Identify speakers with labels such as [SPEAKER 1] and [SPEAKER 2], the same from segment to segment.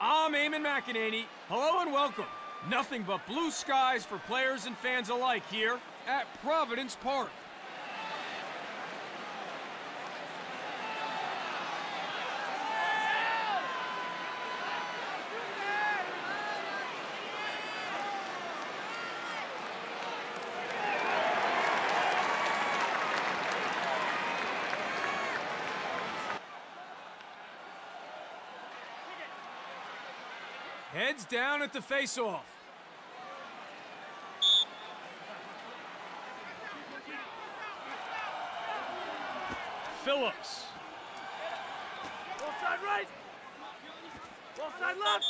[SPEAKER 1] I'm Eamon McEnany. Hello and welcome. Nothing but blue skies for players and fans alike here at Providence Park. Heads down at the face-off. Phillips.
[SPEAKER 2] Ball side right. Ball side left.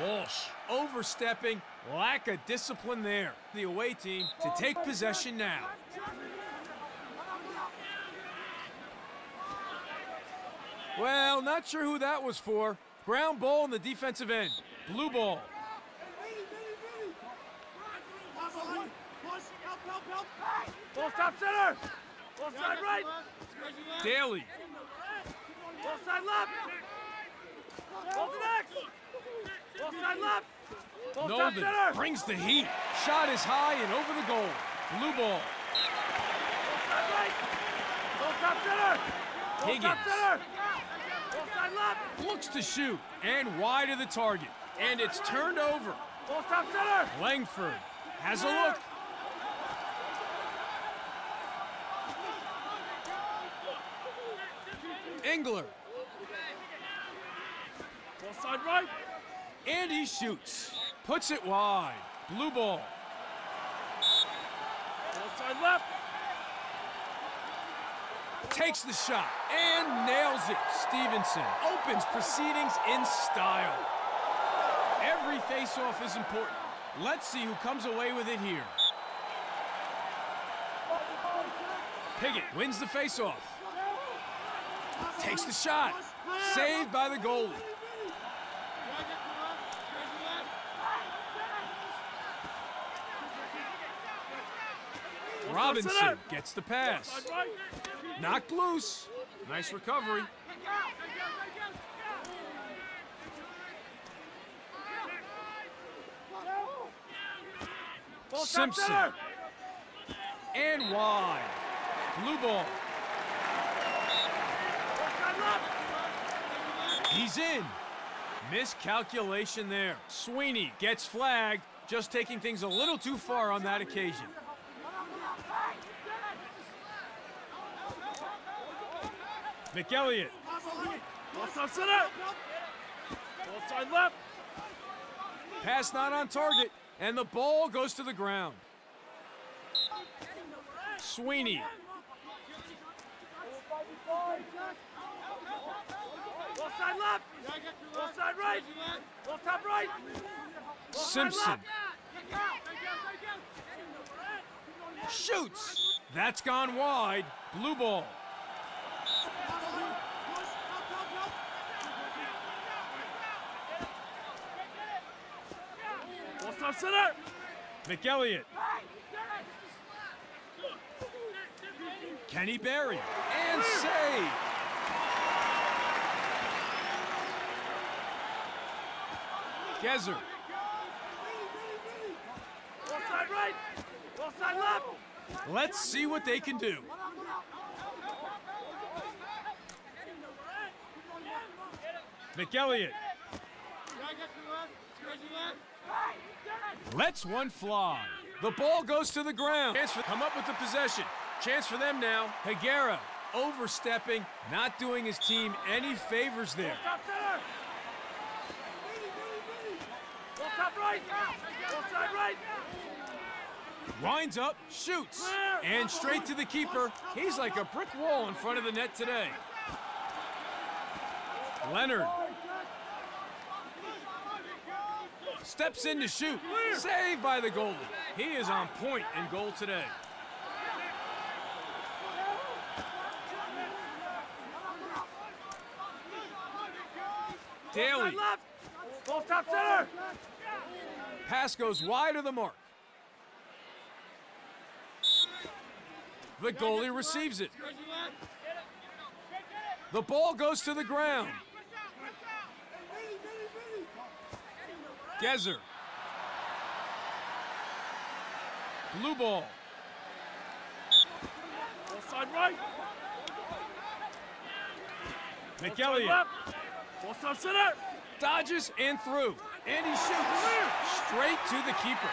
[SPEAKER 1] Walsh overstepping, lack of discipline there. The away team to take possession now. Well, not sure who that was for. Ground ball in the defensive end. Blue ball.
[SPEAKER 2] Ball top center. Ball side right.
[SPEAKER 1] Daly.
[SPEAKER 2] Ball side left. Ball to next. Ball side left. Ball top center.
[SPEAKER 1] brings the heat. Shot is high and over the goal. Blue ball.
[SPEAKER 2] Ball side right. Ball top center. Ball
[SPEAKER 1] Higgins.
[SPEAKER 2] top center. Ball side left.
[SPEAKER 1] Looks to shoot and wide of the target. And it's turned over.
[SPEAKER 2] Ball top center.
[SPEAKER 1] Langford has a look. Engler.
[SPEAKER 2] Ball side right.
[SPEAKER 1] And he shoots. Puts it wide. Blue ball.
[SPEAKER 2] Ball side left.
[SPEAKER 1] Takes the shot and nails it. Stevenson opens proceedings in style. Every face-off is important. Let's see who comes away with it here. Piggott wins the face-off. Takes the shot. Saved by the goalie. Robinson gets the pass. Knocked loose. Nice recovery. Simpson. And wide. Blue ball.
[SPEAKER 2] Ball side left.
[SPEAKER 1] He's in. Miscalculation there. Sweeney gets flagged, just taking things a little too far on that occasion. McElliott.
[SPEAKER 2] Ball side center. Ball side left.
[SPEAKER 1] Pass not on target, and the ball goes to the ground. Sweeney.
[SPEAKER 2] Side left. Ball side right. Ball top right.
[SPEAKER 1] Simpson. Shoots. That's gone wide. Blue ball.
[SPEAKER 2] Top center.
[SPEAKER 1] McElliott. Kenny Barry. And save. Gezer.
[SPEAKER 2] Ball side right. Ball side left.
[SPEAKER 1] Let's see what they can do. McElliott. Let's one fly. The ball goes to the ground. Chance for come up with the possession. Chance for them now. Higuera overstepping, not doing his team any favors there.
[SPEAKER 2] Top center. Ball top right. Right.
[SPEAKER 1] Winds up, shoots, and straight to the keeper. He's like a brick wall in front of the net today. Leonard. Steps in to shoot. Saved by the goalie. He is on point in goal today. Daly.
[SPEAKER 2] Ball top center.
[SPEAKER 1] Pass goes wide of the mark. The goalie receives it. The ball goes to the ground. Gezer. Blue ball.
[SPEAKER 2] Ball side right.
[SPEAKER 1] McElliott
[SPEAKER 2] left. Ball center.
[SPEAKER 1] dodges and through. And he shoots straight to the keeper.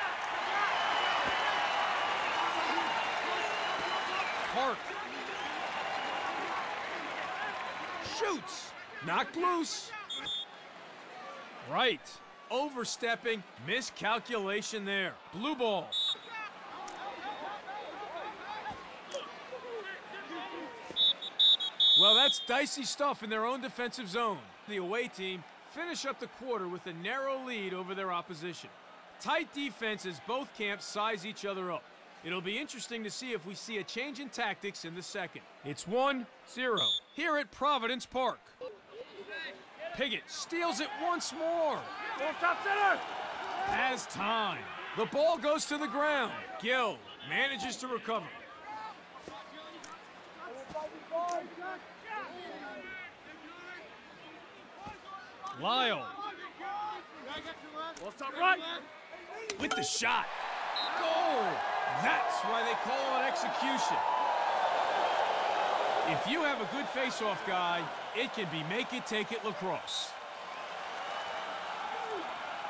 [SPEAKER 1] Park. Shoots. Knocked loose. Right. Overstepping. Miscalculation there. Blue ball. Well, that's dicey stuff in their own defensive zone. The away team finish up the quarter with a narrow lead over their opposition. Tight defense as both camps size each other up. It'll be interesting to see if we see a change in tactics in the second. It's 1-0 here at Providence Park. Piggott steals it once more.
[SPEAKER 2] Ball top center.
[SPEAKER 1] Has time. The ball goes to the ground. Gill manages to recover. Lyle
[SPEAKER 2] Ball top right.
[SPEAKER 1] with the shot. Goal! That's why they call it execution. If you have a good face-off guy, it can be make it, take it lacrosse.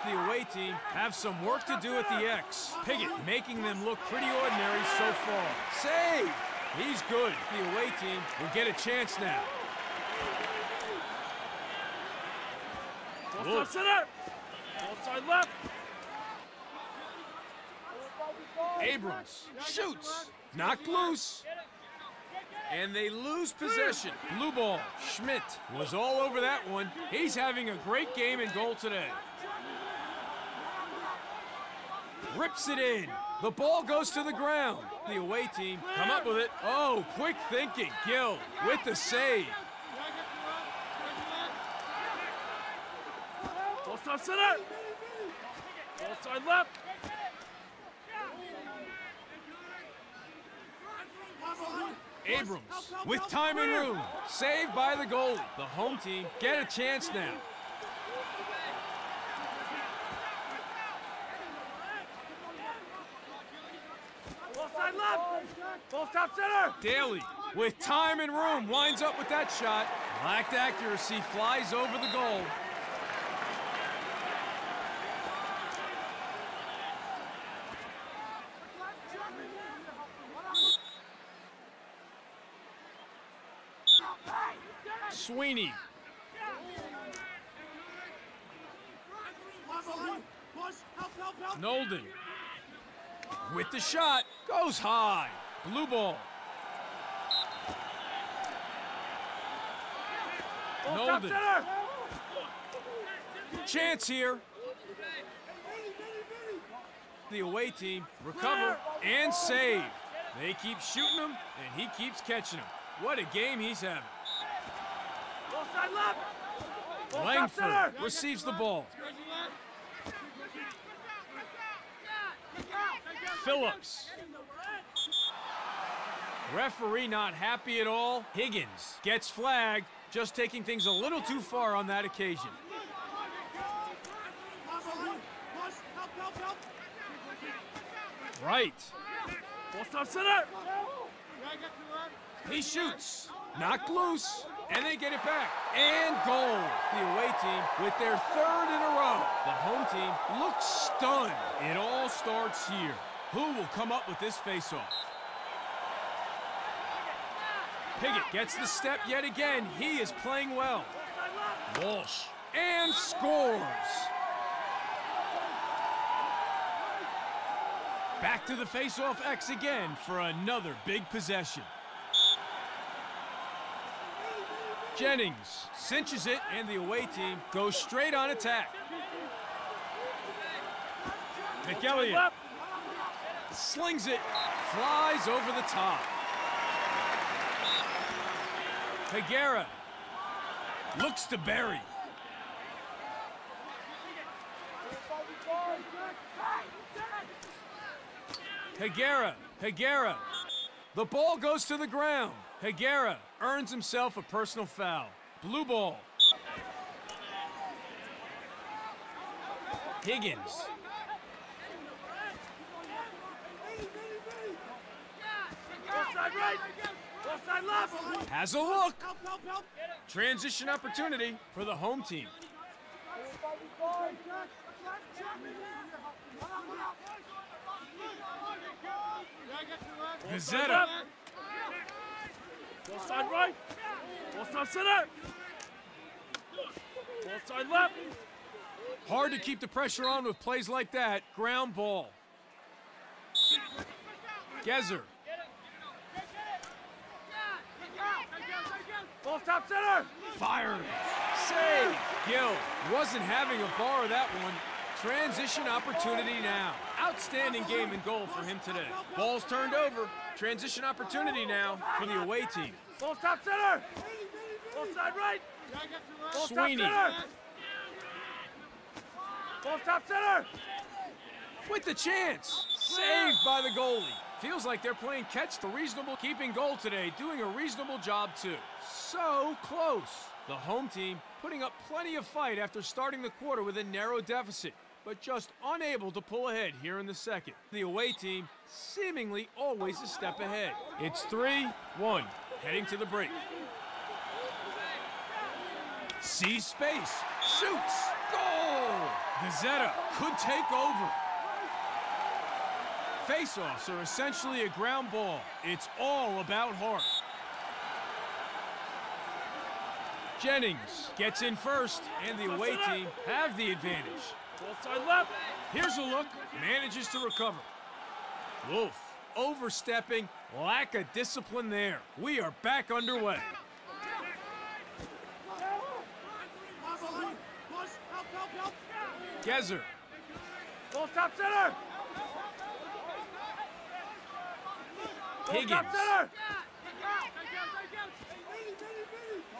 [SPEAKER 1] The away team have some work to do at the X. Piggott making them look pretty ordinary so far. Save! He's good. The away team will get a chance now.
[SPEAKER 2] Ball
[SPEAKER 1] Look.
[SPEAKER 2] center. Ball side left.
[SPEAKER 1] Abrams shoots, knocked loose, and they lose possession. Blue ball. Schmidt was all over that one. He's having a great game in goal today. Rips it in. The ball goes to the ground. The away team come up with it. Oh, quick thinking. Gill with the save.
[SPEAKER 2] Top center. Side left.
[SPEAKER 1] Abrams with time and room. Saved by the goalie. The home team get a chance now.
[SPEAKER 2] Ball side left. Ball top center.
[SPEAKER 1] Daly, with time and room, winds up with that shot. Lacked accuracy, flies over the goal. Sweeney Nolden with the shot goes high. Blue ball.
[SPEAKER 2] Oh, ball
[SPEAKER 1] Nolden. Chance here. The away team recover and save. They keep shooting him, and he keeps catching them. What a game he's having.
[SPEAKER 2] Ball side left. Ball top
[SPEAKER 1] Langford receives the ball. Phillips. Referee not happy at all. Higgins gets flagged, just taking things a little too far on that occasion. Right. He shoots. Knocked loose. And they get it back. And goal. The away team with their third in a row. The home team looks stunned. It all starts here. Who will come up with this faceoff? Piggott gets the step yet again. He is playing well. Walsh. And scores. Back to the faceoff X again for another big possession. Jennings cinches it, and the away team goes straight on attack. McElliott slings it, flies over the top. Higuera looks to bury. Higuera, Higuera. The ball goes to the ground. Higuera earns himself a personal foul. Blue ball. Higgins.
[SPEAKER 2] Offside right.
[SPEAKER 1] Has a look. Transition opportunity for the home team. Gazetta.
[SPEAKER 2] Offside right. Offside center. Offside left.
[SPEAKER 1] Hard to keep the pressure on with plays like that. Ground ball. Gezer.
[SPEAKER 2] Ball top center.
[SPEAKER 1] Fires. Save. Gill wasn't having a bar of that one. Transition opportunity now. Outstanding game and goal for him today. Ball's turned over. Transition opportunity now for the away team.
[SPEAKER 2] Ball top center. Offside right. Ball top center. Ball top center.
[SPEAKER 1] with the chance. Saved by the goalie. Feels like they're playing catch the reasonable keeping goal today, doing a reasonable job too. So close. The home team putting up plenty of fight after starting the quarter with a narrow deficit, but just unable to pull ahead here in the second. The away team seemingly always a step ahead. It's 3 1, heading to the break. Sees space, shoots, goal! Gazetta could take over. Faceoffs are essentially a ground ball. It's all about heart. Jennings gets in first, and the away team have the advantage.
[SPEAKER 2] Offside left.
[SPEAKER 1] Here's a look, manages to recover. Wolf overstepping, lack of discipline there. We are back underway. Gezer
[SPEAKER 2] Ball top center.
[SPEAKER 1] Higgins.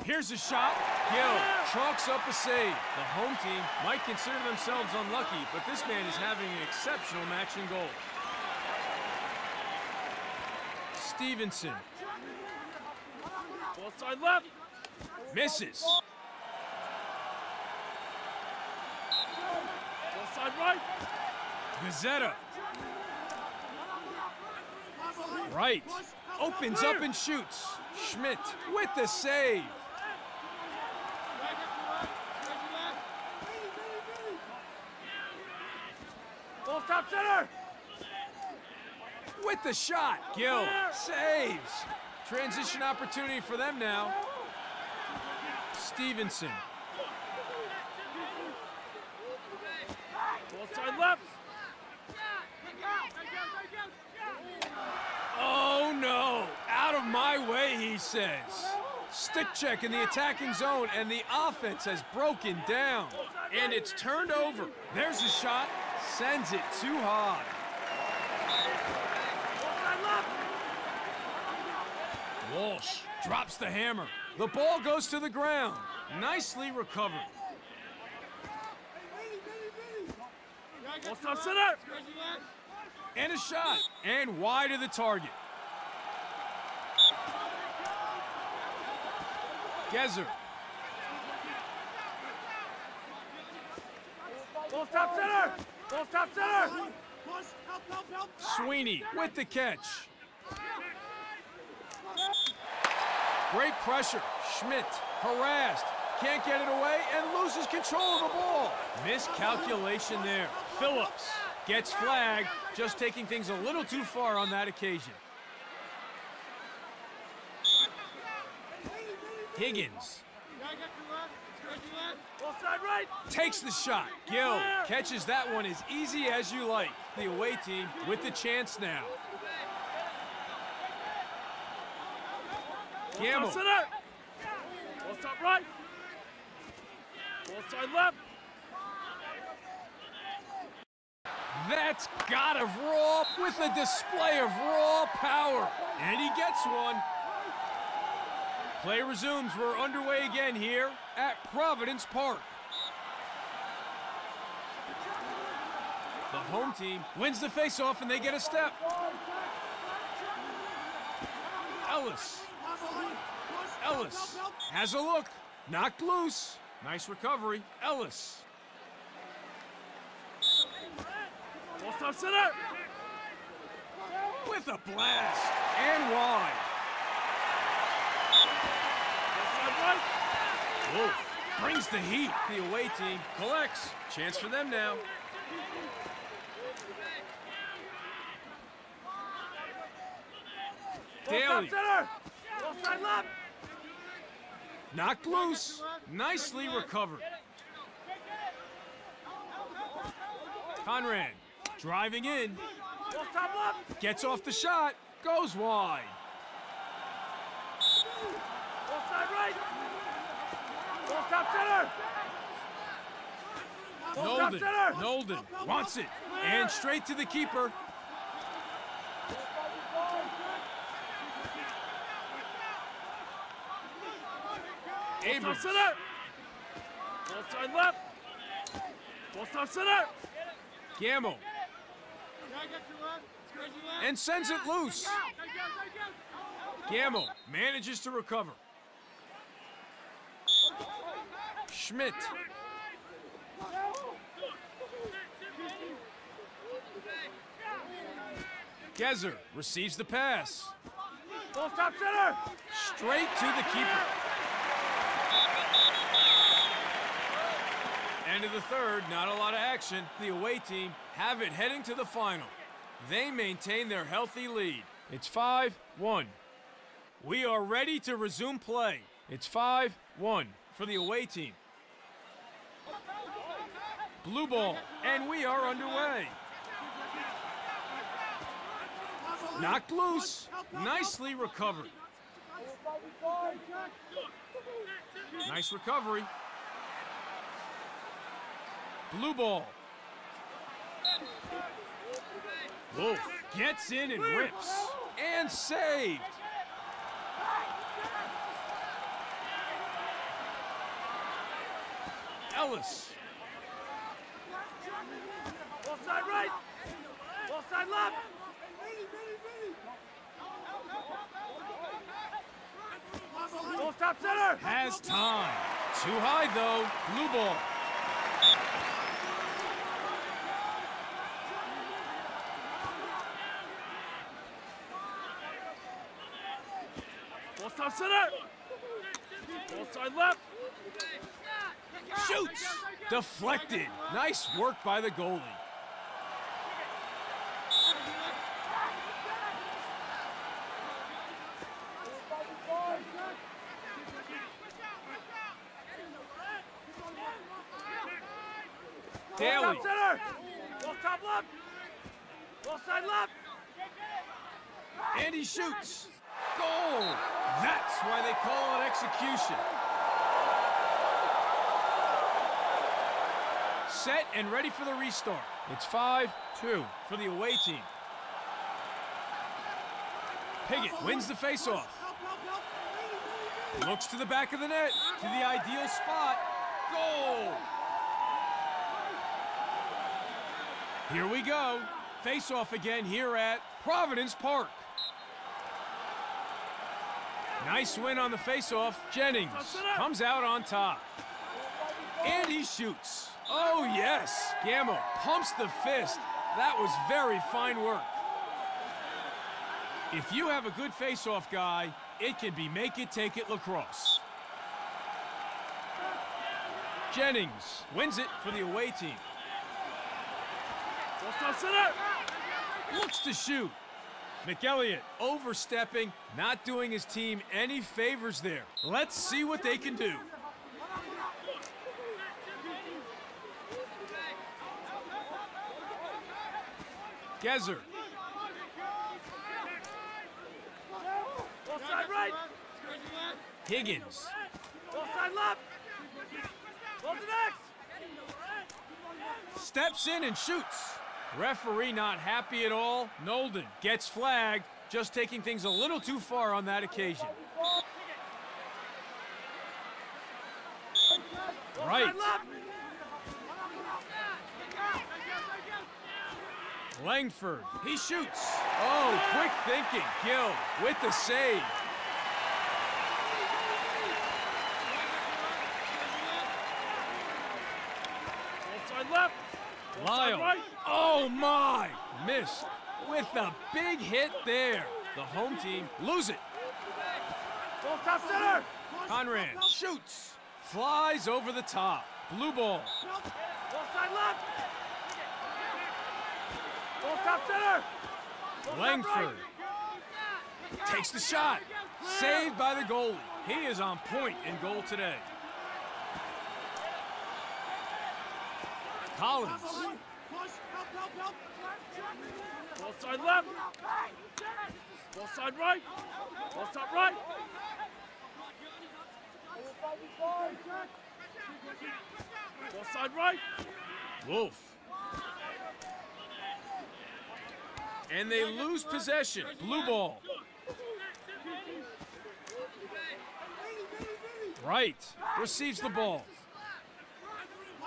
[SPEAKER 1] Here's a shot. Gill chalks up a save. The home team might consider themselves unlucky, but this man is having an exceptional match in goal. Stevenson
[SPEAKER 2] Offside left.
[SPEAKER 1] misses.
[SPEAKER 2] Offside right.
[SPEAKER 1] Gazetta. Right. Opens up and shoots. Schmidt with the save.
[SPEAKER 2] Ball top center.
[SPEAKER 1] With the shot. Gill saves. Transition opportunity for them now. Stevenson.
[SPEAKER 2] Offside left.
[SPEAKER 1] Oh no! Out of my way, he says. Stick check in the attacking zone, and the offense has broken down. And it's turned over. There's a shot. Sends it too high. Walsh drops the hammer. The ball goes to the ground. Nicely recovered. And a shot. And wide of the target. Gezer.
[SPEAKER 2] Ball top center. Ball top center.
[SPEAKER 1] Sweeney with the catch. Great pressure. Schmidt harassed. Can't get it away and loses control of the ball. Miscalculation there. Phillips gets flagged, just taking things a little too far on that occasion. Higgins takes the shot. Gill catches that one as easy as you like. The away team with the chance now. Gamble.
[SPEAKER 2] Center. Offside right. Offside left.
[SPEAKER 1] That's got of raw with a display of raw power. And he gets one. Play resumes. We're underway again here at Providence Park. The home team wins the faceoff and they get a step. Ellis. Ellis has a look. Knocked loose. Nice recovery. Ellis.
[SPEAKER 2] Ball stop center.
[SPEAKER 1] With a blast. And wide.
[SPEAKER 2] Side.
[SPEAKER 1] Wolf brings the heat. The away team collects. Chance for them now. Daly.
[SPEAKER 2] center. Ball side left.
[SPEAKER 1] Knocked loose. Nicely recovered. Conrad driving in.
[SPEAKER 2] Ball stop left.
[SPEAKER 1] Gets off the shot. Goes wide.
[SPEAKER 2] Ball side right. Ball stop center. Ball stop
[SPEAKER 1] Nolden. Nolden wants it. And straight to the keeper. Abrams.
[SPEAKER 2] Ball side left. Ball stop center.
[SPEAKER 1] And sends it loose. Gamble manages to recover. Schmidt. Gezer receives the pass.
[SPEAKER 2] Ball stop center.
[SPEAKER 1] Straight to the keeper. End of the third, not a lot of action. The away team have it heading to the final. They maintain their healthy lead. It's 5 1. We are ready to resume play. It's 5 1 for the away team. Blue ball, and we are underway. Knocked loose, nicely recovered. Nice recovery. Blue ball. Wolf gets in and rips. And saved. Ellis.
[SPEAKER 2] Ball side right. Ball side left. Ball stop center.
[SPEAKER 1] Has time. Too high though. Blue ball.
[SPEAKER 2] Ball stop center. Ball side left.
[SPEAKER 1] Shoots. Deflected. Nice work by the goalie.
[SPEAKER 2] Ball
[SPEAKER 1] Daly.
[SPEAKER 2] stop center. Ball stop left. Ball side left.
[SPEAKER 1] And he shoots. Goal. That's why they call it execution. Set and ready for the restart. It's 5 2 for the away team. Piggott wins the faceoff. Looks to the back of the net, to the ideal spot. Goal! Here we go. Face off again here at Providence Park. Nice win on the face-off. Jennings comes out on top. And he shoots. Oh, yes. Gamma pumps the fist. That was very fine work. If you have a good face-off guy, it can be make it, take it lacrosse. Jennings wins it for the away team.
[SPEAKER 2] Ball stop center.
[SPEAKER 1] Looks to shoot. McElliott overstepping, not doing his team any favors there. Let's see what they can do. Gezer.
[SPEAKER 2] Right.
[SPEAKER 1] Higgins. Steps in and shoots. Referee not happy at all. Nolden gets flagged, just taking things a little too far on that occasion. Right. Langford, he shoots. Oh, quick thinking. Gill with the save.
[SPEAKER 2] Ball side left.
[SPEAKER 1] Lyle.
[SPEAKER 2] right.
[SPEAKER 1] Oh my! Missed with a big hit there. The home team lose it.
[SPEAKER 2] Ball top center.
[SPEAKER 1] Conrad shoots. Flies over the top. Blue ball.
[SPEAKER 2] Ball side left. Ball top center.
[SPEAKER 1] Langford takes the shot. Saved by the goalie. He is on point in goal today. Collins.
[SPEAKER 2] Ball side left. Ball side right. Ball top right. Ball side right.
[SPEAKER 1] Wolf. And they lose possession. Blue ball. Right. Receives the ball.
[SPEAKER 2] Ball side right. Ball side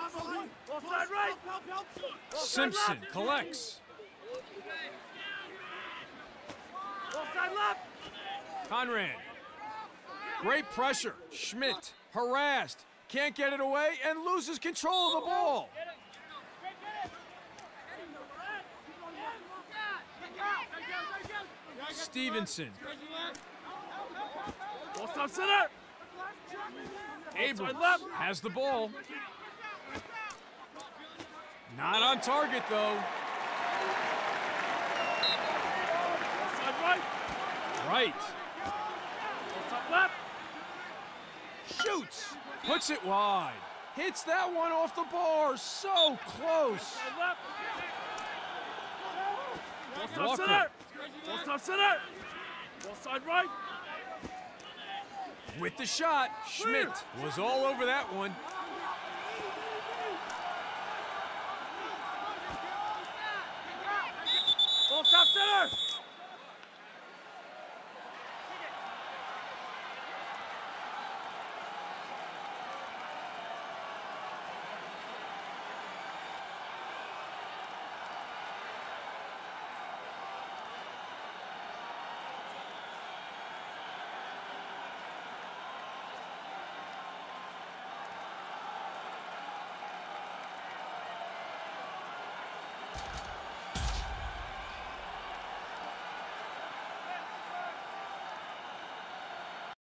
[SPEAKER 1] Simpson collects. Conrad. Great pressure. Schmidt harassed. Can't get it away and loses control of the ball. Stevenson. Abrams has the ball. Not on target though.
[SPEAKER 2] Side right.
[SPEAKER 1] Right.
[SPEAKER 2] Top left.
[SPEAKER 1] Shoots. Puts it wide. Hits that one off the bar. So close.
[SPEAKER 2] Side.
[SPEAKER 1] Walker.
[SPEAKER 2] center. Top center. Side right.
[SPEAKER 1] With the shot, Schmidt was all over that one.
[SPEAKER 2] Ball top center.